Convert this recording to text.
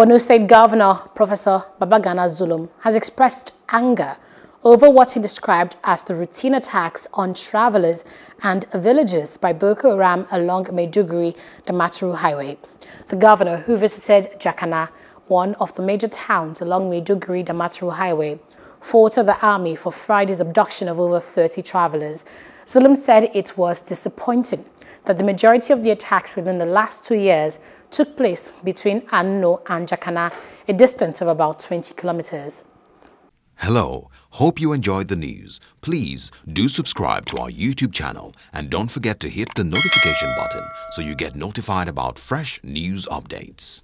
Borno State Governor Professor Babagana Zulum has expressed anger over what he described as the routine attacks on travelers and villagers by Boko Haram along Maiduguri, Damaturu Highway. The governor, who visited Jakana, one of the major towns along Maiduguri, Damaturu Highway, fought the army for Friday's abduction of over 30 travelers. Zulum said it was disappointing that the majority of the attacks within the last two years took place between Auno and Jakana, a distance of about 20 kilometers. Hello, hope you enjoyed the news. Please do subscribe to our YouTube channel and don't forget to hit the notification button so you get notified about fresh news updates.